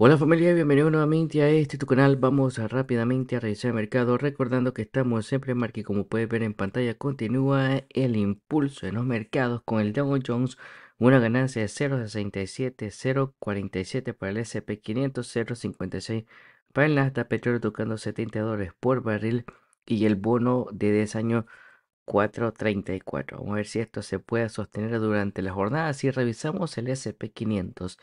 Hola familia, bienvenidos nuevamente a este tu canal. Vamos a rápidamente a revisar el mercado, recordando que estamos siempre en marque como puedes ver en pantalla continúa el impulso en los mercados con el Dow Jones una ganancia de 0.67, 0.47 para el SP500, 0.56 para el Nasdaq petróleo tocando 70 dólares por barril y el bono de 10 años 4.34. Vamos a ver si esto se puede sostener durante la jornada. Si revisamos el SP500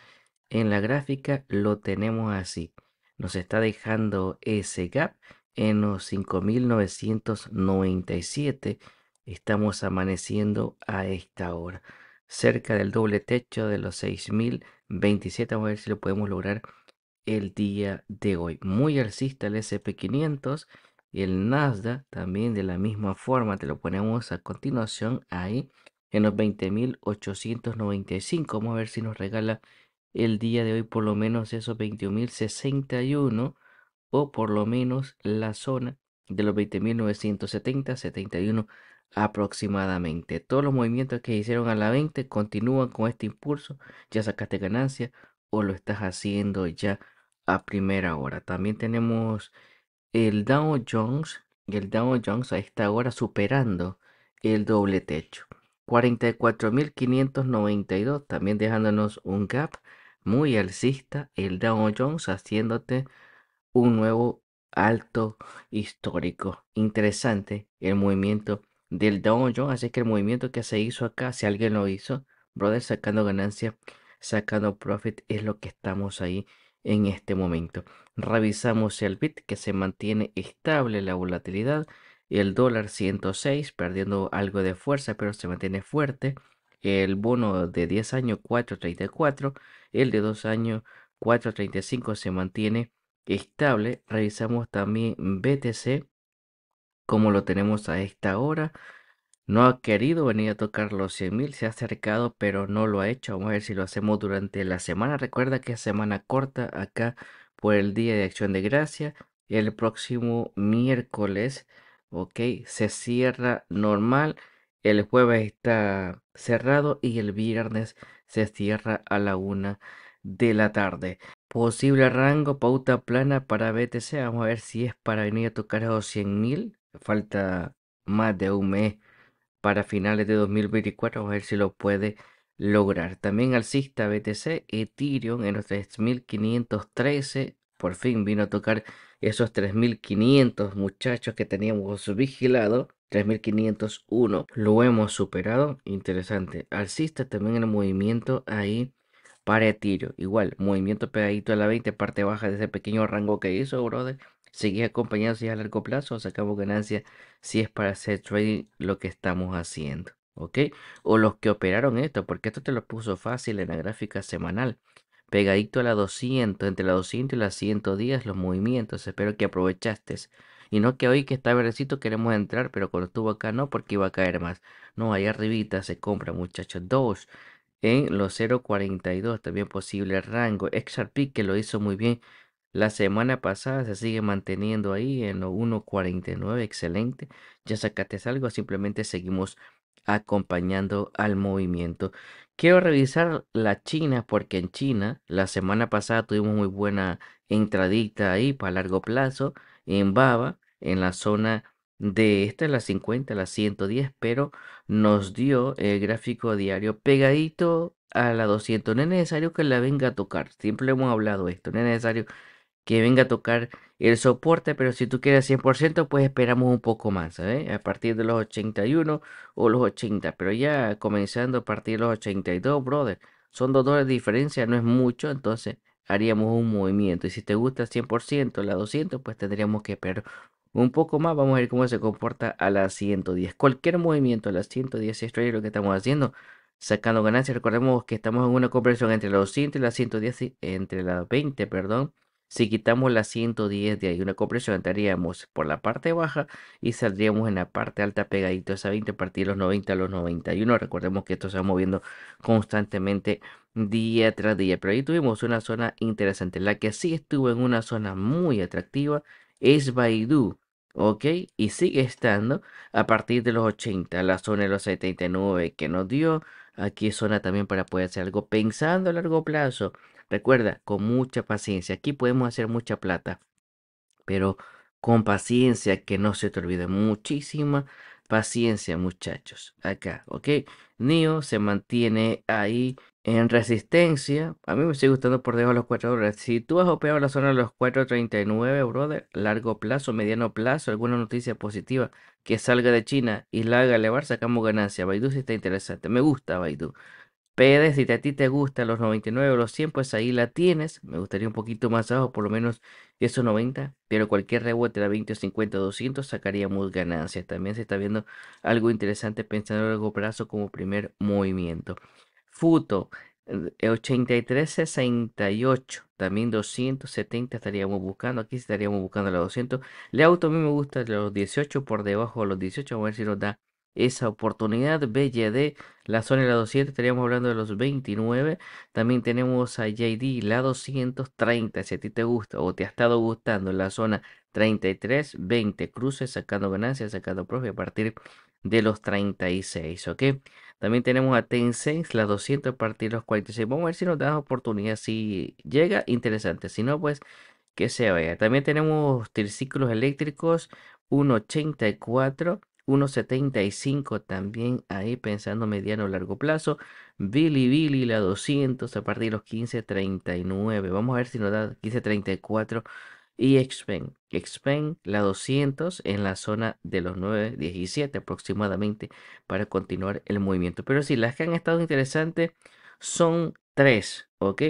en la gráfica lo tenemos así. Nos está dejando ese gap en los 5997. Estamos amaneciendo a esta hora. Cerca del doble techo de los 6027. Vamos a ver si lo podemos lograr el día de hoy. Muy alcista el SP500 y el Nasdaq también de la misma forma. Te lo ponemos a continuación ahí en los 20.895. Vamos a ver si nos regala el día de hoy por lo menos esos 21.061 o por lo menos la zona de los 20.970, 71 aproximadamente. Todos los movimientos que hicieron a la 20 continúan con este impulso. Ya sacaste ganancia o lo estás haciendo ya a primera hora. También tenemos el Dow Jones y el Dow Jones a esta hora superando el doble techo. 44.592 también dejándonos un gap muy alcista el Dow Jones haciéndote un nuevo alto histórico. Interesante el movimiento del Dow Jones, así que el movimiento que se hizo acá, si alguien lo hizo, brother, sacando ganancia, sacando profit, es lo que estamos ahí en este momento. Revisamos el bit que se mantiene estable la volatilidad, el dólar 106 perdiendo algo de fuerza, pero se mantiene fuerte el bono de 10 años 4.34, el de 2 años 4.35 se mantiene estable. Revisamos también BTC, como lo tenemos a esta hora. No ha querido venir a tocar los 100.000, se ha acercado, pero no lo ha hecho. Vamos a ver si lo hacemos durante la semana. Recuerda que es semana corta acá por el Día de Acción de Gracia. El próximo miércoles, ok, se cierra normal. El jueves está cerrado y el viernes se cierra a la una de la tarde. Posible rango, pauta plana para BTC. Vamos a ver si es para venir a tocar a los 100.000. Falta más de un mes para finales de 2024. Vamos a ver si lo puede lograr. También alcista BTC, Ethereum en los 3513. Por fin vino a tocar esos 3500 muchachos que teníamos vigilados. 3501 lo hemos superado interesante alcista también en el movimiento ahí para tiro igual movimiento pegadito a la 20 parte baja de ese pequeño rango que hizo brother seguí acompañando si a largo plazo sacamos ganancia si es para hacer trading lo que estamos haciendo ok o los que operaron esto porque esto te lo puso fácil en la gráfica semanal pegadito a la 200 entre la 200 y la 110 los movimientos espero que aprovechaste y no que hoy que está verdecito queremos entrar, pero cuando estuvo acá no, porque iba a caer más. No, ahí arribita se compra, muchachos. Dos en los 0.42, también posible rango. XRP que lo hizo muy bien la semana pasada, se sigue manteniendo ahí en los 1.49, excelente. Ya sacaste algo, simplemente seguimos acompañando al movimiento. Quiero revisar la China porque en China la semana pasada tuvimos muy buena entradita ahí para largo plazo en Baba, en la zona de esta es la 50, la 110, pero nos dio el gráfico diario pegadito a la 200. No es necesario que la venga a tocar, siempre hemos hablado esto, no es necesario que venga a tocar el soporte, pero si tú quieres 100%, pues esperamos un poco más, ¿eh? a partir de los 81 o los 80, pero ya comenzando a partir de los 82, brother, son dos dólares de diferencia, no es mucho, entonces haríamos un movimiento. Y si te gusta 100% la 200, pues tendríamos que esperar un poco más. Vamos a ver cómo se comporta a la 110. Cualquier movimiento a la 110 es lo que estamos haciendo. Sacando ganancias, recordemos que estamos en una conversión entre la 200 y la 110, entre la 20, perdón. Si quitamos la 110 de ahí, una compresión, entraríamos por la parte baja y saldríamos en la parte alta pegadito a esa 20 a partir de los 90 a los 91. Recordemos que esto se va moviendo constantemente día tras día. Pero ahí tuvimos una zona interesante. La que sí estuvo en una zona muy atractiva es Baidu. ¿Ok? Y sigue estando a partir de los 80, la zona de los 79 que nos dio. Aquí zona también para poder hacer algo pensando a largo plazo. Recuerda, con mucha paciencia. Aquí podemos hacer mucha plata, pero con paciencia, que no se te olvide. Muchísima paciencia, muchachos. Acá, ¿ok? NIO se mantiene ahí en resistencia. A mí me sigue gustando por debajo de los 4 dólares. Si tú has operado la zona de los 4.39, brother, largo plazo, mediano plazo, alguna noticia positiva que salga de China y la haga elevar, sacamos ganancia. Baidu sí está interesante. Me gusta Baidu. PD, si a ti te gustan los 99 o los 100, pues ahí la tienes. Me gustaría un poquito más abajo, por lo menos esos 90, pero cualquier rebote de 20 o 50 o 200 sacaríamos ganancias. También se está viendo algo interesante pensando a largo plazo como primer movimiento. Futo, 83.68, eh, también 270 estaríamos buscando, aquí estaríamos buscando los 200. Le auto a mí me gusta los 18 por debajo de los 18, a ver si nos da esa oportunidad. BYD, la zona de la 200, estaríamos hablando de los 29. También tenemos a JD, la 230, si a ti te gusta o te ha estado gustando la zona 33, 20 cruces, sacando ganancias, sacando profit a partir de los 36, ¿ok? También tenemos a Tencent, la 200 a partir de los 46. Vamos a ver si nos da oportunidad. Si llega, interesante. Si no, pues que se vaya. También tenemos triciclos eléctricos, 1.84. 1.75 también ahí pensando mediano o largo plazo. Billy Billy la 200 a partir de los 15.39. Vamos a ver si nos da 15.34 y Xpen. Xpen la 200 en la zona de los 9.17 aproximadamente para continuar el movimiento. Pero sí, las que han estado interesantes son tres, ¿ok?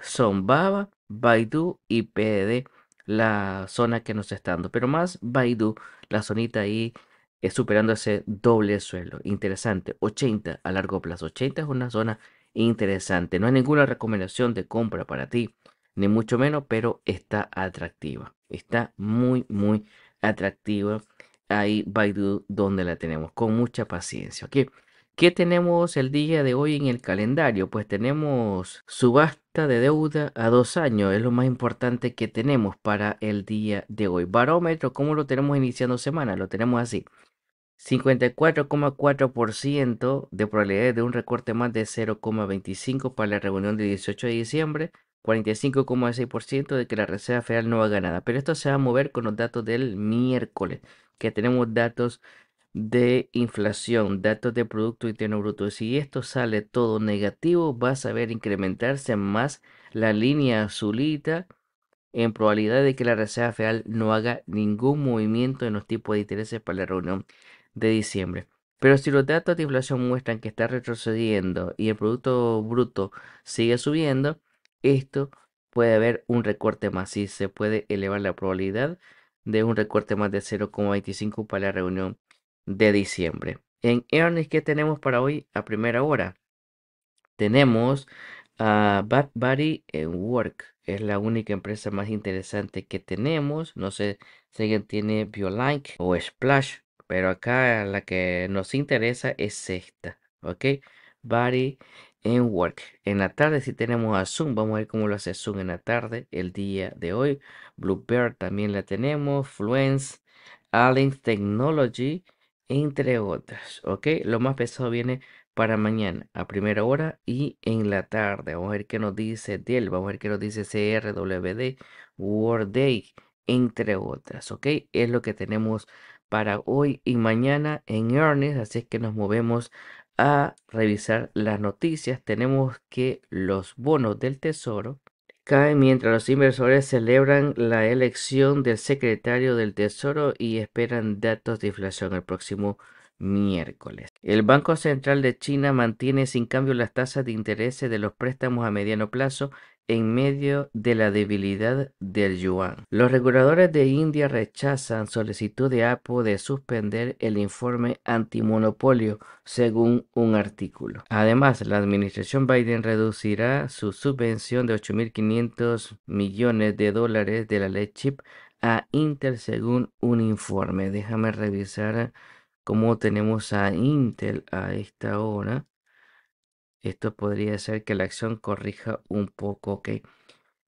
Son Baba, Baidu y PDD, la zona que nos está dando. Pero más Baidu, la zonita ahí es superando ese doble suelo. Interesante, 80 a largo plazo. 80 es una zona interesante. No hay ninguna recomendación de compra para ti, ni mucho menos, pero está atractiva. Está muy, muy atractiva. Ahí Baidu donde la tenemos, con mucha paciencia. ¿Qué tenemos el día de hoy en el calendario? Pues tenemos subasta de deuda a dos años, es lo más importante que tenemos para el día de hoy. Barómetro, ¿cómo lo tenemos iniciando semana? Lo tenemos así. 54,4% de probabilidad de un recorte más de 0,25 para la reunión del 18 de diciembre, 45,6% de que la Reserva Federal no haga nada. Pero esto se va a mover con los datos del miércoles, que tenemos datos de inflación, datos de Producto Interno Bruto. Si esto sale todo negativo, vas a ver incrementarse más la línea azulita en probabilidad de que la Reserva Federal no haga ningún movimiento en los tipos de intereses para la reunión de diciembre. Pero si los datos de inflación muestran que está retrocediendo y el Producto Bruto sigue subiendo, esto puede haber un recorte más y se puede elevar la probabilidad de un recorte más de 0,25 para la reunión de diciembre. En earnings, ¿qué tenemos para hoy a primera hora? Tenemos a Bad Buddy Work. Es la única empresa más interesante que tenemos. No sé si alguien tiene Biolink o Splash pero acá la que nos interesa es esta, ¿ok? Body and Work. En la tarde si tenemos a Zoom, vamos a ver cómo lo hace Zoom en la tarde, el día de hoy. Bluebird también la tenemos, Fluence, Allen Technology, entre otras, ¿ok? Lo más pesado viene para mañana a primera hora y en la tarde. Vamos a ver qué nos dice Dell, vamos a ver qué nos dice CRWD, Workday, entre otras, ¿ok? Es lo que tenemos para hoy y mañana en Earnings, así es que nos movemos a revisar las noticias. Tenemos que los bonos del tesoro caen mientras los inversores celebran la elección del secretario del tesoro y esperan datos de inflación el próximo miércoles. El Banco Central de China mantiene sin cambio las tasas de interés de los préstamos a mediano plazo en medio de la debilidad del yuan. Los reguladores de India rechazan solicitud de Apple de suspender el informe antimonopolio, según un artículo. Además, la administración Biden reducirá su subvención de 8.500 millones de dólares de la ley chip a Intel, según un informe. Déjame revisar cómo tenemos a Intel a esta hora. Esto podría ser que la acción corrija un poco, ok.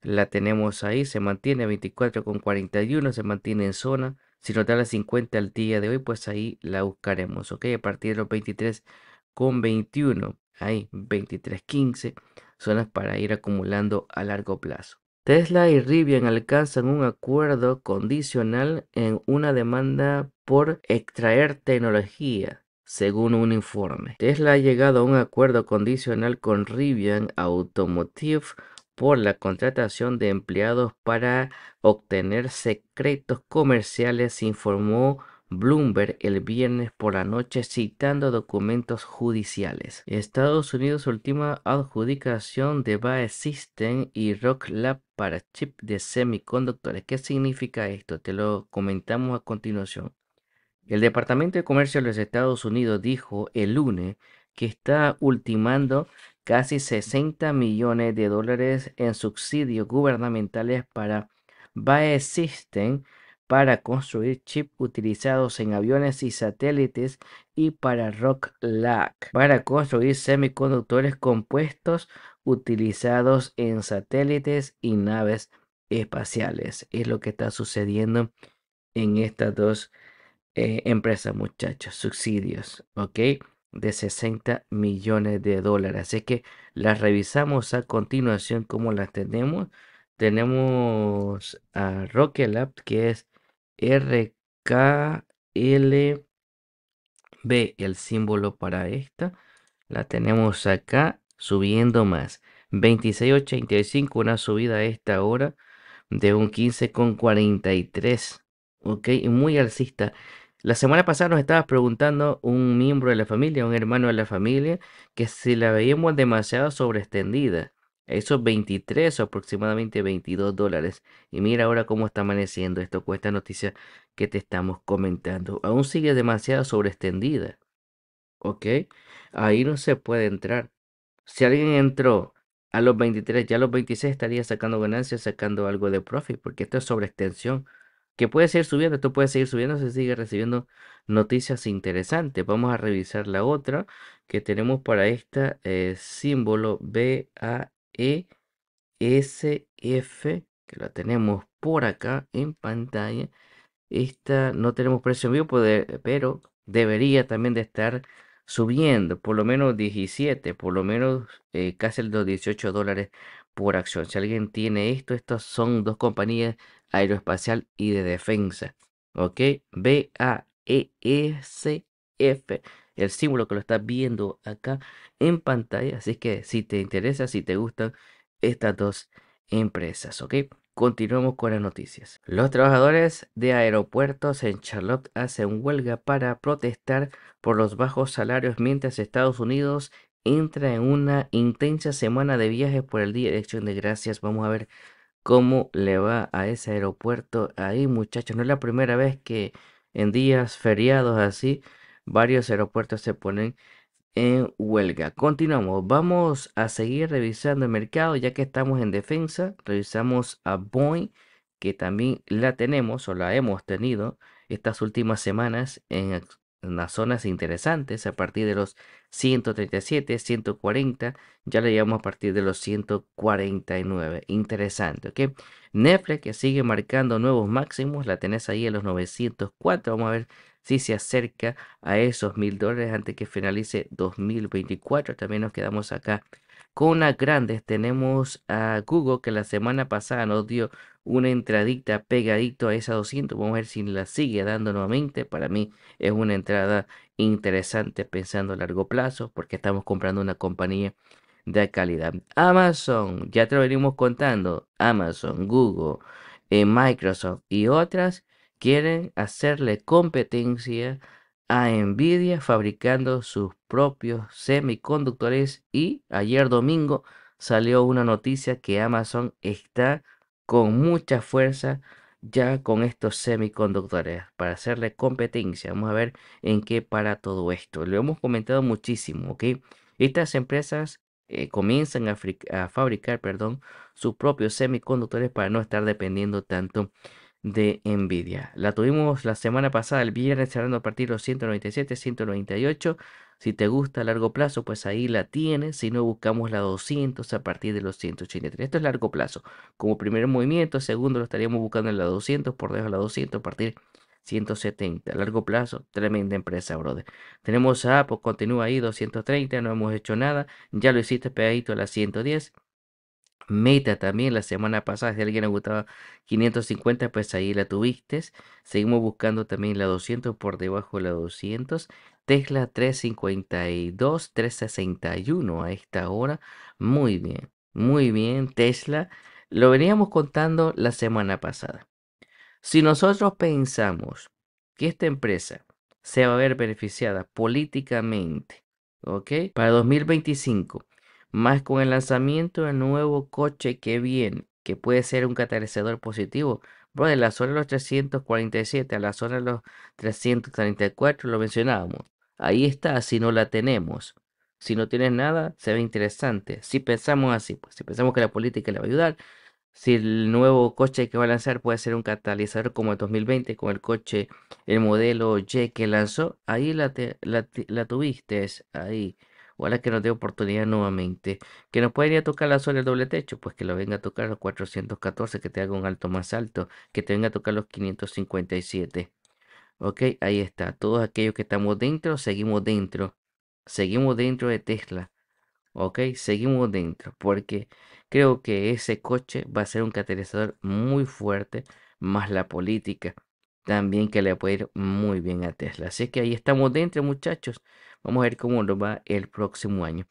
La tenemos ahí, se mantiene 24,41, se mantiene en zona. Si nos da la 50 al día de hoy, pues ahí la buscaremos, ok. A partir de los 23,21, ahí 23,15, zonas para ir acumulando a largo plazo. Tesla y Rivian alcanzan un acuerdo condicional en una demanda por extraer tecnología, según un informe. Tesla ha llegado a un acuerdo condicional con Rivian Automotive por la contratación de empleados para obtener secretos comerciales, informó Bloomberg el viernes por la noche citando documentos judiciales. Estados Unidos última adjudicación de BAE System y Rock Lab para chip de semiconductores. ¿Qué significa esto? Te lo comentamos a continuación. El Departamento de Comercio de los Estados Unidos dijo el lunes que está ultimando casi 60 millones de dólares en subsidios gubernamentales para BAE System para construir chips utilizados en aviones y satélites y para Rock Lack para construir semiconductores compuestos utilizados en satélites y naves espaciales. Es lo que está sucediendo en estas dos eh, empresas, muchachos. Subsidios, ¿ok? De 60 millones de dólares. Así que las revisamos a continuación como las tenemos. Tenemos a Rocket Lab que es RKLB, el símbolo para esta. La tenemos acá subiendo más. 26.85, una subida a esta hora de un 15,43. Ok, muy alcista. La semana pasada nos estaba preguntando un miembro de la familia, un hermano de la familia, que si la veíamos demasiado sobreextendida. Esos 23 o aproximadamente 22 dólares. Y mira ahora cómo está amaneciendo esto con esta noticia que te estamos comentando. Aún sigue demasiado sobreextendida. ¿Ok? Ahí no se puede entrar. Si alguien entró a los 23, ya a los 26 estaría sacando ganancias, sacando algo de profit, porque esto es sobreextensión. Que puede seguir subiendo, esto puede seguir subiendo, se sigue recibiendo noticias interesantes. Vamos a revisar la otra que tenemos para esta eh, símbolo BA ESF, que la tenemos por acá en pantalla. Esta no tenemos precio en vivo, pero debería también de estar subiendo, por lo menos 17, por lo menos eh, casi los 18 dólares por acción. Si alguien tiene esto, estas son dos compañías aeroespacial y de defensa. ¿Ok? B-A-E-S-F el símbolo que lo estás viendo acá en pantalla. Así que si te interesa, si te gustan estas dos empresas, ¿ok? Continuamos con las noticias. Los trabajadores de aeropuertos en Charlotte hacen huelga para protestar por los bajos salarios mientras Estados Unidos entra en una intensa semana de viajes por el Día de Acción de Gracias. Vamos a ver cómo le va a ese aeropuerto ahí, muchachos. No es la primera vez que en días feriados así varios aeropuertos se ponen en huelga. Continuamos, vamos a seguir revisando el mercado ya que estamos en defensa. Revisamos a Boeing, que también la tenemos o la hemos tenido estas últimas semanas en, las zonas interesantes a partir de los 137, 140, ya le llevamos a partir de los 149. Interesante, ¿ok? Netflix que sigue marcando nuevos máximos, la tenés ahí en los 904. Vamos a ver si se acerca a esos mil dólares antes que finalice 2024. También nos quedamos acá con unas grandes. Tenemos a Google que la semana pasada nos dio una entradita pegadito a esa 200. Vamos a ver si la sigue dando nuevamente. Para mí es una entrada interesante pensando a largo plazo porque estamos comprando una compañía de calidad. Amazon, ya te lo venimos contando. Amazon, Google, eh, Microsoft y otras quieren hacerle competencia a Nvidia fabricando sus propios semiconductores y ayer domingo salió una noticia que Amazon está con mucha fuerza ya con estos semiconductores para hacerle competencia. Vamos a ver en qué para todo esto. Lo hemos comentado muchísimo, ¿ok? Estas empresas eh, comienzan a, a, fabricar, perdón, sus propios semiconductores para no estar dependiendo tanto de Nvidia. La tuvimos la semana pasada, el viernes, cerrando a partir de los 197, 198. Si te gusta a largo plazo, pues ahí la tienes. Si no, buscamos la 200 a partir de los 183. Esto es largo plazo. Como primer movimiento, segundo lo estaríamos buscando en la 200, por debajo de la 200 a partir 170. A largo plazo, tremenda empresa, brother. Tenemos a Apple, continúa ahí, 230, no hemos hecho nada. Ya lo hiciste pegadito a las 110. Meta también la semana pasada, si alguien le gustaba 550, pues ahí la tuviste. Seguimos buscando también la 200 por debajo de la 200. Tesla 352, 361 a esta hora. Muy bien, muy bien. Tesla, lo veníamos contando la semana pasada. Si nosotros pensamos que esta empresa se va a ver beneficiada políticamente, ¿ok? Para 2025 más con el lanzamiento del nuevo coche que viene, que puede ser un catalizador positivo. Bro, de la zona de los 347 a la zona de los 334 lo mencionábamos. Ahí está, si no la tenemos. Si no tienes nada, se ve interesante. Si pensamos así, pues si pensamos que la política le va a ayudar, si el nuevo coche que va a lanzar puede ser un catalizador como el 2020 con el coche, el modelo Y que lanzó, ahí la, la, la tuviste, ahí. Ojalá que nos dé oportunidad nuevamente. Que nos pueda ir a tocar la zona del doble techo, pues que lo venga a tocar los 414, que te haga un alto más alto, que te venga a tocar los 557. Ok, ahí está. Todos aquellos que estamos dentro, seguimos dentro. Seguimos dentro de Tesla. Ok, seguimos dentro. Porque creo que ese coche va a ser un catalizador muy fuerte, más la política también que le puede ir muy bien a Tesla. Así que ahí estamos dentro, muchachos. Vamos a ver cómo nos va el próximo año.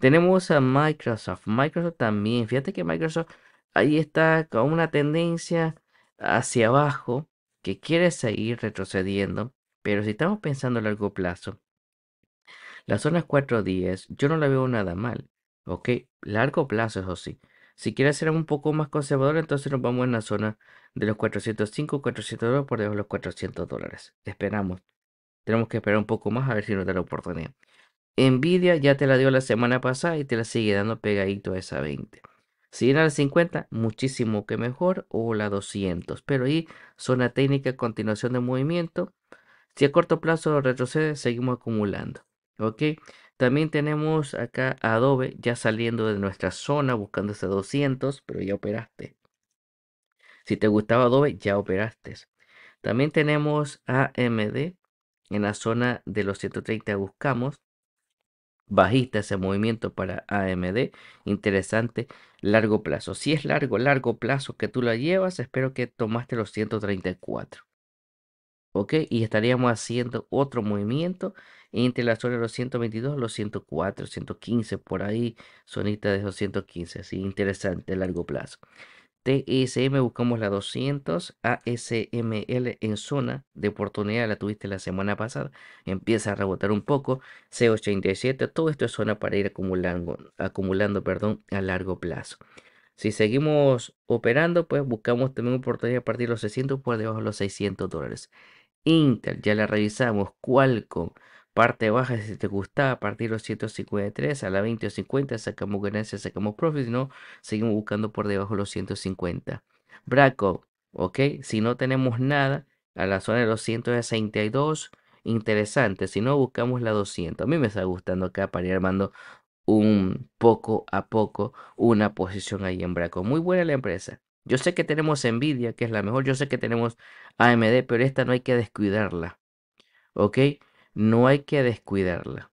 Tenemos a Microsoft. Microsoft también. Fíjate que Microsoft ahí está con una tendencia hacia abajo que quiere seguir retrocediendo. Pero si estamos pensando a largo plazo, las zonas 410 yo no la veo nada mal. Ok, largo plazo, eso sí. Si quieres ser un poco más conservador, entonces nos vamos en la zona de los 405, 400 dólares por debajo de los 400 dólares. Esperamos. Tenemos que esperar un poco más a ver si nos da la oportunidad. Nvidia ya te la dio la semana pasada y te la sigue dando pegadito a esa 20. Si viene a la 50, muchísimo que mejor, o la 200. Pero ahí, zona técnica, continuación de movimiento. Si a corto plazo retrocede, seguimos acumulando. ¿Ok? También tenemos acá Adobe ya saliendo de nuestra zona, buscando ese 200, pero ya operaste. Si te gustaba Adobe, ya operaste. También tenemos AMD en la zona de los 130 buscamos. Bajista ese movimiento para AMD. Interesante. Largo plazo. Si es largo, largo plazo que tú la llevas, espero que tomaste los 134. ¿Ok? Y estaríamos haciendo otro movimiento entre la zona de los 122, los 104, 115, por ahí, zonita de los 115. Así, interesante, largo plazo. TSM buscamos la 200, ASML en zona de oportunidad, la tuviste la semana pasada, empieza a rebotar un poco, C87, todo esto es zona para ir acumulando, acumulando perdón, a largo plazo. Si seguimos operando, pues buscamos también oportunidad a partir de los 600 por debajo de los 600 dólares. Intel, ya la revisamos, Qualcomm, Parte baja si te gusta, a partir de los 153 a la 20 o 50 sacamos ganancias, sacamos profits, no, seguimos buscando por debajo de los 150. Braco, ok, si no tenemos nada, a la zona de los 162, interesante, si no buscamos la 200. A mí me está gustando acá para ir armando un poco a poco una posición ahí en Braco. Muy buena la empresa. Yo sé que tenemos Nvidia, que es la mejor, yo sé que tenemos AMD, pero esta no hay que descuidarla. ¿Ok? No hay que descuidarla.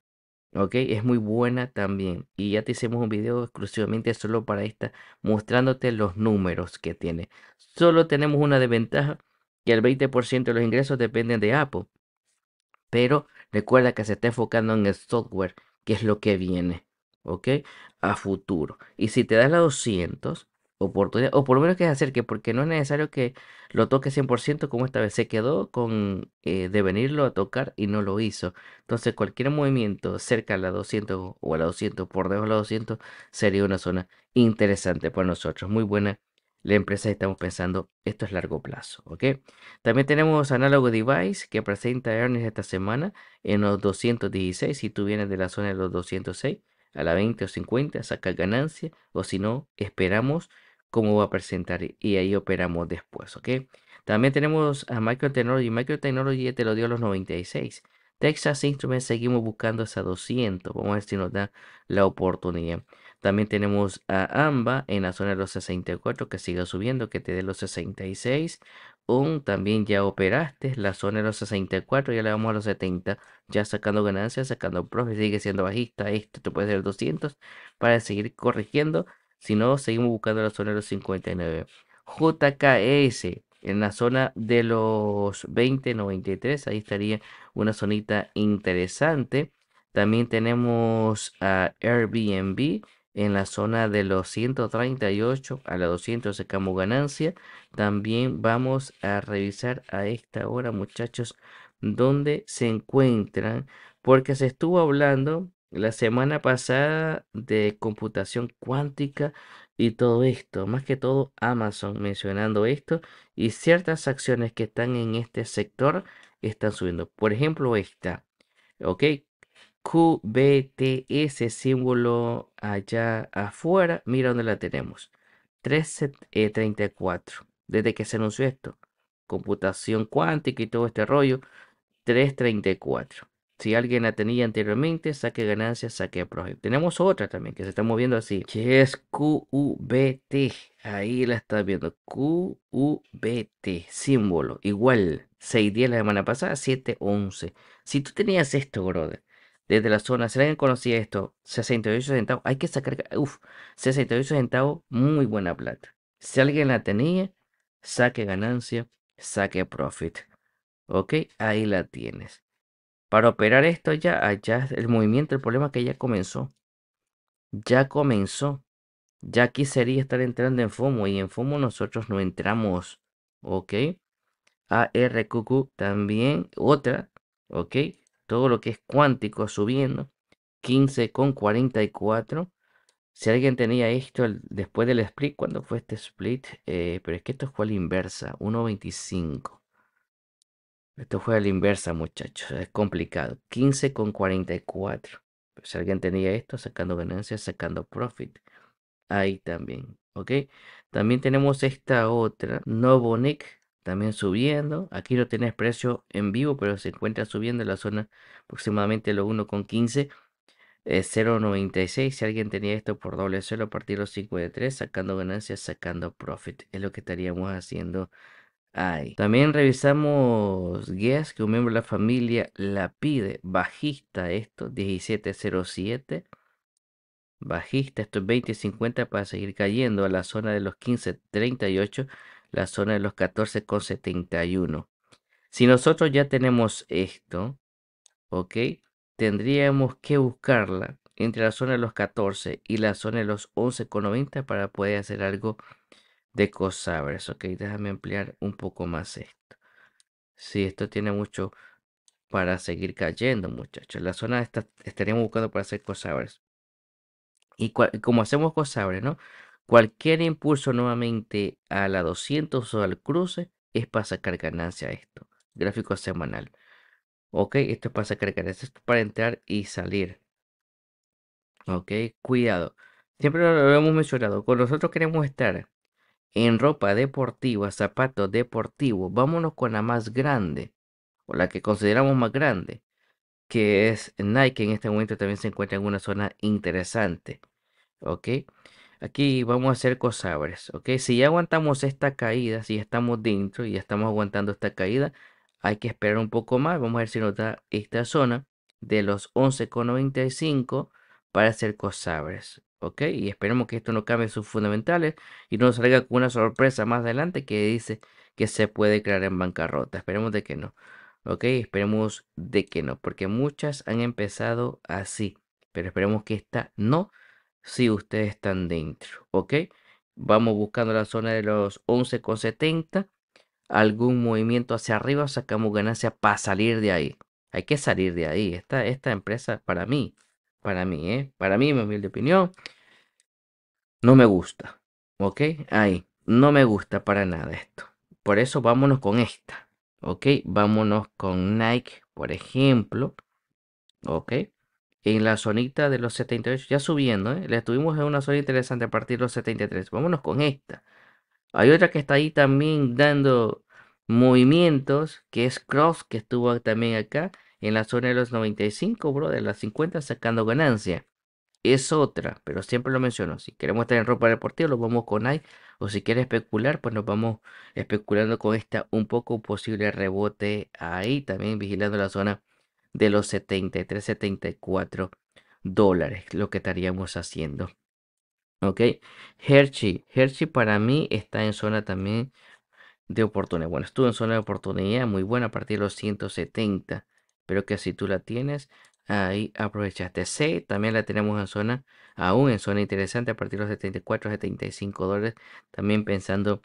¿Ok? Es muy buena también. Y ya te hicimos un video exclusivamente solo para esta, mostrándote los números que tiene. Solo tenemos una desventaja, que el 20% de los ingresos dependen de Apple. Pero recuerda que se está enfocando en el software, que es lo que viene. ¿Ok? A futuro. Y si te das la 200, oportunidad, o por lo menos que hacer que, porque no es necesario que lo toque 100% como esta vez se quedó con eh, de venirlo a tocar y no lo hizo. Entonces cualquier movimiento cerca a la 200 o a la 200 por debajo de la 200 sería una zona interesante para nosotros, muy buena. La empresa estamos pensando, esto es largo plazo, ¿ok? También tenemos Análogo Device que presenta earnings esta semana en los 216 si tú vienes de la zona de los 206 a la 20 o 50 saca ganancia o si no esperamos cómo va a presentar y ahí operamos después, ¿ok? También tenemos a Microtechnology. Microtechnology te lo dio a los 96. Texas Instruments seguimos buscando esa 200. Vamos a ver si nos da la oportunidad. También tenemos a AMBA en la zona de los 64 que siga subiendo, que te dé los 66 aún también ya operaste la zona de los 64, ya le vamos a los 70, ya sacando ganancias, sacando profit, sigue siendo bajista, esto te puede ser 200 para seguir corrigiendo, si no, seguimos buscando la zona de los 59. JKS en la zona de los 20.93, ahí estaría una zonita interesante. También tenemos a Airbnb en la zona de los 138 a la 200 sacamos ganancia. También vamos a revisar a esta hora, muchachos, dónde se encuentran, porque se estuvo hablando la semana pasada de computación cuántica y todo esto, más que todo Amazon mencionando esto y ciertas acciones que están en este sector están subiendo. Por ejemplo, esta, ok, QBTS símbolo allá afuera, mira dónde la tenemos. 334, desde que se anunció esto, computación cuántica y todo este rollo, 334. Si alguien la tenía anteriormente, saque ganancias, saque profit. Tenemos otra también que se está moviendo así, que es QUBT. Ahí la estás viendo. QUBT, símbolo, igual. 6 días la semana pasada, 711. Si tú tenías esto, brother, desde la zona, si alguien conocía esto, 68 centavos, hay que sacar, uff, 68 centavos, muy buena plata. Si alguien la tenía, saque ganancia, saque profit. Ok, ahí la tienes. Para operar esto ya, allá el movimiento, el problema que ya comenzó. Ya comenzó. Ya aquí sería estar entrando en FOMO y en FOMO nosotros no entramos. ¿Ok? ARQQ también, otra. ¿Ok? Todo lo que es cuántico subiendo. 15 con 44. Si alguien tenía esto después del split, ¿cuándo fue este split? Eh, pero es que esto fue la inversa, 1.25. Esto fue a la inversa, muchachos. Es complicado. 15 con 44. si alguien tenía esto, sacando ganancias, sacando profit. Ahí también. ¿Ok? También tenemos esta otra. Novonic. También subiendo. Aquí no tienes precio en vivo, pero se encuentra subiendo en la zona aproximadamente lo 1,15. 0.96. Si alguien tenía esto por doble cero a partir de los 53, sacando ganancias, sacando profit. Es lo que estaríamos haciendo también revisamos guías que un miembro de la familia la pide. Bajista esto, 1707. Bajista, esto es 2050 para seguir cayendo a la zona de los 1538, la zona de los 14,71. Si nosotros ya tenemos esto, ok, tendríamos que buscarla entre la zona de los 14 y la zona de los 11,90 para poder hacer algo de cosabres. Ok, déjame ampliar un poco más esto. Si esto tiene mucho para seguir cayendo, muchachos. La zona esta, estaríamos buscando para hacer cosabres. Y como hacemos cosabres, ¿no? Cualquier impulso nuevamente a la 200 o al cruce es para sacar ganancia esto. Gráfico semanal. Ok, esto es para sacar ganancia. Esto es para entrar y salir. Ok, cuidado. Siempre lo hemos mencionado. Cuando nosotros queremos estar en ropa deportiva, zapatos deportivos, vámonos con la más grande, o la que consideramos más grande, que es Nike. En este momento también se encuentra en una zona interesante. ¿Ok? Aquí vamos a hacer cosabres. ¿Ok? Si ya aguantamos esta caída, si ya estamos dentro y ya estamos aguantando esta caída, hay que esperar un poco más. Vamos a ver si nos da esta zona de los 11,95 para hacer cosabres. ¿Ok? Y esperemos que esto no cambie sus fundamentales y no salga con una sorpresa más adelante que dice que se puede crear en bancarrota. Esperemos de que no, ¿ok? Esperemos de que no, porque muchas han empezado así, pero esperemos que esta no, si ustedes están dentro, ¿ok? Vamos buscando la zona de los 11,70, algún movimiento hacia arriba, sacamos ganancia para salir de ahí. Hay que salir de ahí. Esta, esta empresa, para mí, para mí, ¿eh? Para mí, mi humilde opinión, no me gusta. ¿Ok? Ahí. No me gusta para nada esto. Por eso vámonos con esta. ¿Ok? Vámonos con Nike, por ejemplo. ¿Ok? En la zonita de los 78, ya subiendo, ¿eh? Le estuvimos en una zona interesante a partir de los 73. Vámonos con esta. Hay otra que está ahí también dando movimientos, que es Cross, que estuvo también acá en la zona de los 95, bro, de las 50 sacando ganancia. es otra, pero siempre lo menciono. Si queremos tener ropa deportiva, lo vamos con AI. O si quieres especular, pues nos vamos especulando con esta un poco posible rebote ahí. También vigilando la zona de los 73, 74 dólares, lo que estaríamos haciendo. Ok, Hershey. Hershey para mí está en zona también de oportunidad. Bueno, estuvo en zona de oportunidad muy buena a partir de los 170. Pero que si tú la tienes, ahí aprovechaste. C también la tenemos en zona, aún en zona interesante a partir de los 74, 75 dólares. También pensando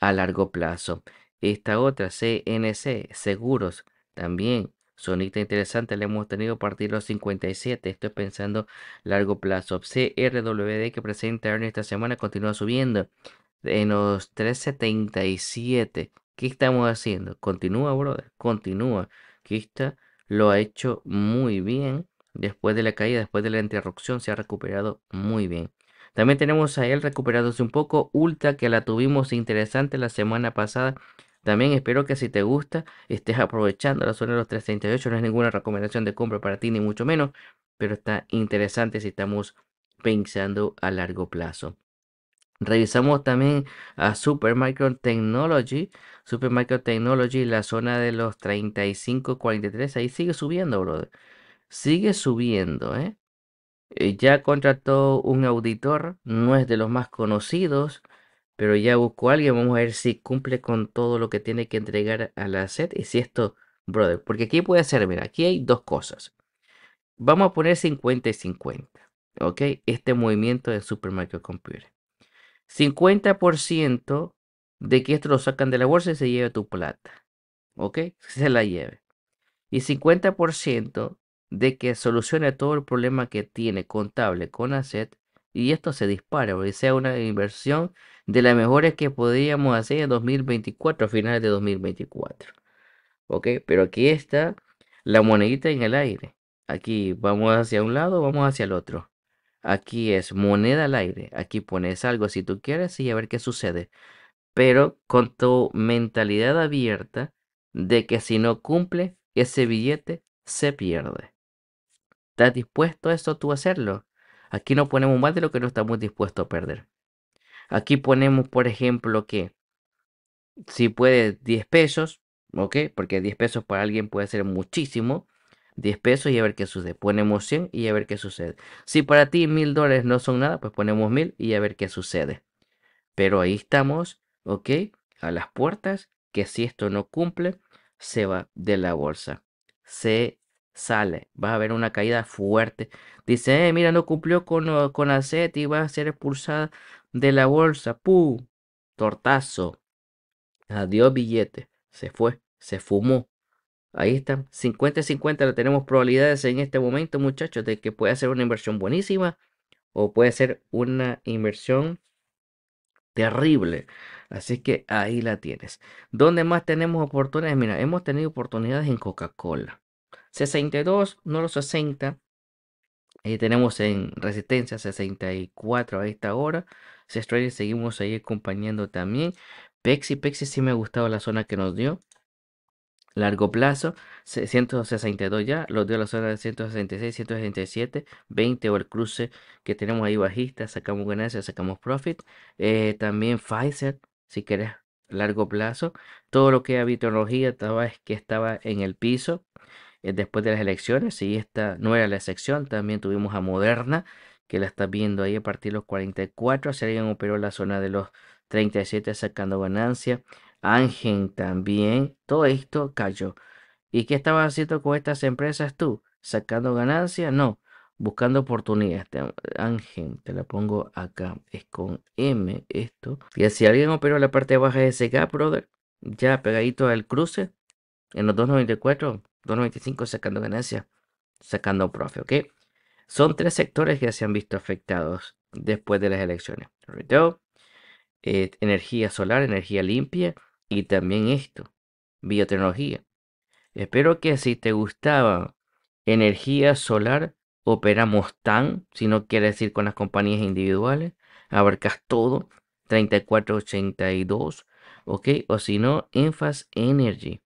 a largo plazo. Esta otra, CNC, seguros, también Sonita interesante, la hemos tenido a partir de los 57. Estoy pensando largo plazo. CRWD que presenta Ernie esta semana continúa subiendo en los 377. ¿Qué estamos haciendo? Continúa, brother. Continúa. Aquí está. Lo ha hecho muy bien. Después de la caída, después de la interrupción, se ha recuperado muy bien. También tenemos a él recuperándose un poco. Ultra, que la tuvimos interesante la semana pasada. También espero que si te gusta estés aprovechando la zona de los 338. No es ninguna recomendación de compra para ti, ni mucho menos, pero está interesante si estamos pensando a largo plazo. Revisamos también a Supermicro Technology. Supermicro Technology, la zona de los 35.43. Ahí sigue subiendo, brother. Sigue subiendo, ¿eh? ¿eh? Ya contrató un auditor. No es de los más conocidos pero ya busco a alguien, vamos a ver si cumple con todo lo que tiene que entregar a la set y si esto, brother, porque aquí puede ser, mira, aquí hay dos cosas. Vamos a poner 50 y 50, ¿ok? Este movimiento de Super Microcomputer. 50% de que esto lo sacan de la bolsa y se lleve tu plata, ¿ok? Se la lleve. Y 50% de que solucione todo el problema que tiene contable con ASET y esto se dispara, o sea una inversión de las mejores que podríamos hacer en 2024, a finales de 2024. ¿Ok? Pero aquí está la monedita en el aire. Aquí vamos hacia un lado, vamos hacia el otro. Aquí es moneda al aire. Aquí pones algo si tú quieres y a ver qué sucede. Pero con tu mentalidad abierta de que si no cumple, ese billete se pierde. ¿Estás dispuesto a eso tú a hacerlo? Aquí no ponemos más de lo que no estamos dispuestos a perder. Aquí ponemos, por ejemplo, que si puede 10 pesos, ¿ok? Porque 10 pesos para alguien puede ser muchísimo. 10 pesos y a ver qué sucede. Ponemos 100 y a ver qué sucede. Si para ti 1000 dólares no son nada, pues ponemos 1000 y a ver qué sucede. Pero ahí estamos, ¿ok? A las puertas, que si esto no cumple, se va de la bolsa. Se sale. Va a haber una caída fuerte. Dice, eh, mira, no cumplió con, con ACET y va a ser expulsada de la bolsa. ¡Pum! Tortazo. Adiós billete. Se fue. Se fumó. Ahí está. 50-50 le tenemos probabilidades en este momento, muchachos, de que puede ser una inversión buenísima o puede ser una inversión terrible. Así que ahí la tienes. ¿Dónde más tenemos oportunidades? Mira, hemos tenido oportunidades en Coca-Cola. 62, no los 60. Ahí tenemos en resistencia 64 a esta hora. seguimos ahí acompañando también. Pexi, Pexi sí me ha gustado la zona que nos dio. Largo plazo, 162 ya, los dio la zona de 166, 167, 20 o el cruce que tenemos ahí bajista, sacamos ganancias, sacamos profit. Eh, también Pfizer, si querés largo plazo. Todo lo que había tecnología estaba, que estaba en el piso. Eh, después de las elecciones. Y esta no era la excepción. También tuvimos a Moderna, que la está viendo ahí a partir de los 44. Si alguien operó la zona de los 37 sacando ganancia. Ángel también. Todo esto cayó. ¿Y qué estabas haciendo con estas empresas tú? ¿Sacando ganancia? No. Buscando oportunidades. Ángel, te la pongo acá. Es con M esto. Y si alguien operó la parte baja de ese gap, brother, ya pegadito al cruce, en los 294, 2.95 sacando ganancia, sacando profit, ¿ok? Son tres sectores que se han visto afectados después de las elecciones. Eh, energía solar, energía limpia y también esto, biotecnología. Espero que si te gustaba energía solar, operamos tan, si no quiere decir con las compañías individuales, abarcas todo, 3482, ¿ok? O si no, Enfas Energy.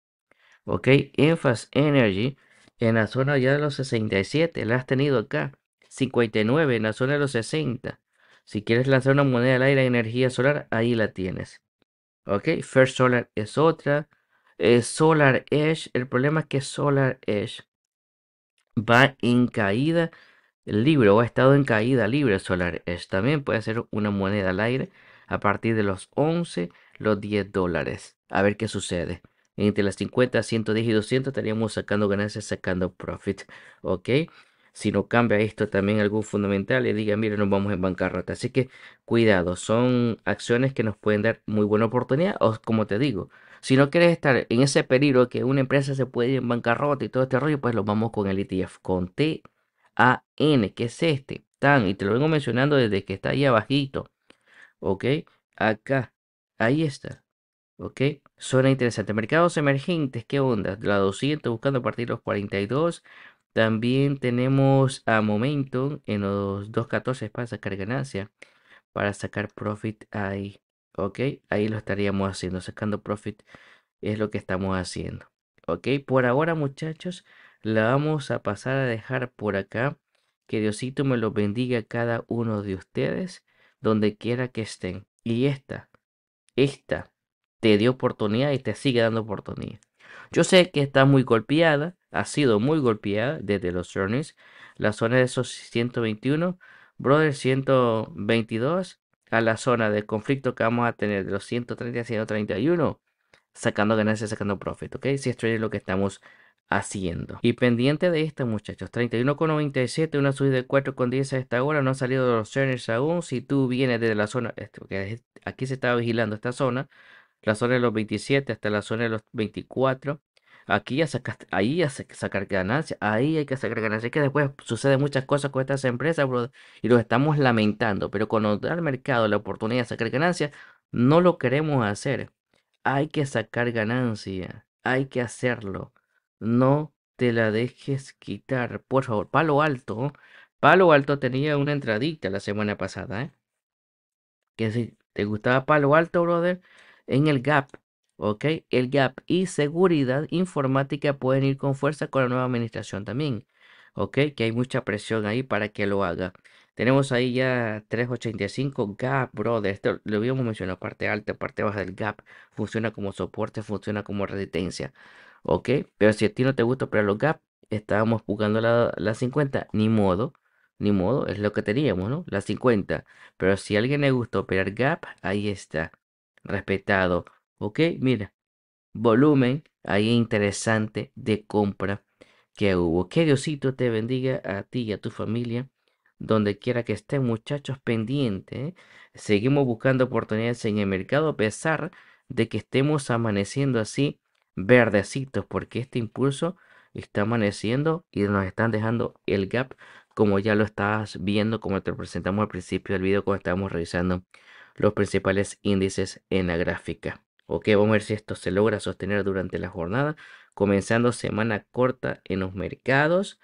Ok, Enfas Energy en la zona ya de los 67, la has tenido acá. 59 en la zona de los 60. Si quieres lanzar una moneda al aire de energía solar, ahí la tienes. Ok, First Solar es otra. Eh, solar Edge, el problema es que Solar Edge va en caída libre o ha estado en caída libre Solar Edge. También puede ser una moneda al aire a partir de los 11, los 10 dólares. A ver qué sucede. Entre las 50, 110 y 200 estaríamos sacando ganancias, sacando profit. Ok si no cambia esto también algo fundamental y diga, mire, nos vamos en bancarrota. Así que cuidado, son acciones que nos pueden dar muy buena oportunidad o como te digo, si no quieres estar en ese peligro que una empresa se puede ir en bancarrota y todo este rollo, pues lo vamos con el ETF, con TAN, que es este, TAN, y te lo vengo mencionando desde que está ahí abajito, ¿ok? Acá, ahí está. ¿Ok? Suena interesante. Mercados emergentes, ¿qué onda? La 200 buscando a partir de los 42. También tenemos a Momentum en los 2.14 para sacar ganancia, para sacar profit ahí. Ok, ahí lo estaríamos haciendo, sacando profit es lo que estamos haciendo. Ok, por ahora muchachos, la vamos a pasar a dejar por acá. Que Diosito me lo bendiga a cada uno de ustedes, donde quiera que estén. Y esta, esta te dio oportunidad y te sigue dando oportunidad. Yo sé que está muy golpeada, ha sido muy golpeada desde los earnings. La zona de esos 121, brother 122, a la zona de conflicto que vamos a tener de los 130 a 131, sacando ganancias, sacando profit, ¿ok? Si esto es lo que estamos haciendo. Y pendiente de esto, muchachos, 31,97, una subida de 4,10 a esta hora, no han salido los earnings aún. Si tú vienes desde la zona, porque aquí se está vigilando esta zona, la zona de los 27 hasta la zona de los 24. Aquí ya sacaste, ahí ya que sacar ganancias, ahí hay que sacar ganancias. que después suceden muchas cosas con estas empresas, bro, y lo estamos lamentando. Pero cuando da al mercado la oportunidad de sacar ganancias, no lo queremos hacer. Hay que sacar ganancias, hay que hacerlo. No te la dejes quitar, por favor. Palo Alto, Palo Alto tenía una entradita la semana pasada, ¿eh? Que si te gustaba Palo Alto, brother, en el gap, ¿ok? El gap y seguridad informática pueden ir con fuerza con la nueva administración también, ¿ok? Que hay mucha presión ahí para que lo haga. Tenemos ahí ya 385 gap, brother. Esto lo habíamos mencionado, parte alta, parte baja del gap. Funciona como soporte, funciona como resistencia. ¿Ok? Pero si a ti no te gusta operar los gap, estábamos jugando la, la 50, ni modo. Ni modo, es lo que teníamos, ¿no? La 50. Pero si a alguien le gusta operar gap, ahí está respetado. Ok, mira, volumen ahí interesante de compra que hubo. Que Diosito te bendiga a ti y a tu familia, donde quiera que estén muchachos pendientes. ¿eh? Seguimos buscando oportunidades en el mercado a pesar de que estemos amaneciendo así verdecitos, porque este impulso está amaneciendo y nos están dejando el gap como ya lo estabas viendo, como te presentamos al principio del video cuando estábamos revisando los principales índices en la gráfica. Ok, vamos a ver si esto se logra sostener durante la jornada, comenzando semana corta en los mercados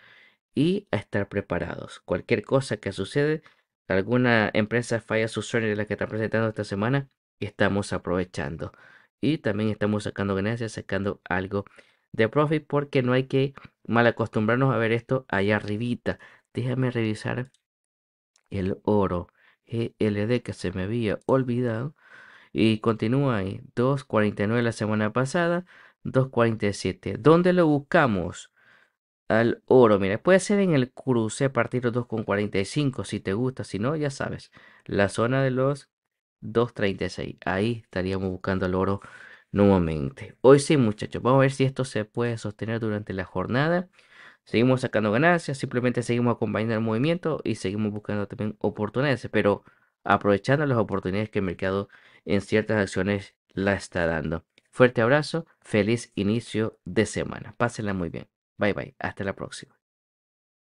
y a estar preparados. Cualquier cosa que sucede, alguna empresa falla su sueño de la que está presentando esta semana, estamos aprovechando. Y también estamos sacando ganancias, sacando algo de profit porque no hay que mal acostumbrarnos a ver esto allá arribita. Déjame revisar el oro. GLD que se me había olvidado. Y continúa ahí. 2.49 la semana pasada. 2.47. ¿Dónde lo buscamos? Al oro. Mira, puede ser en el cruce a partir de 2.45 si te gusta. Si no, ya sabes. La zona de los 2.36. Ahí estaríamos buscando el oro nuevamente. Hoy sí, muchachos. Vamos a ver si esto se puede sostener durante la jornada. Seguimos sacando ganancias, simplemente seguimos acompañando el movimiento y seguimos buscando también oportunidades, pero aprovechando las oportunidades que el mercado en ciertas acciones la está dando. Fuerte abrazo, feliz inicio de semana. Pásenla muy bien. Bye bye, hasta la próxima.